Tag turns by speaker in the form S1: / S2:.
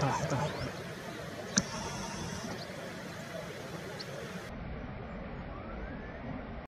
S1: تحت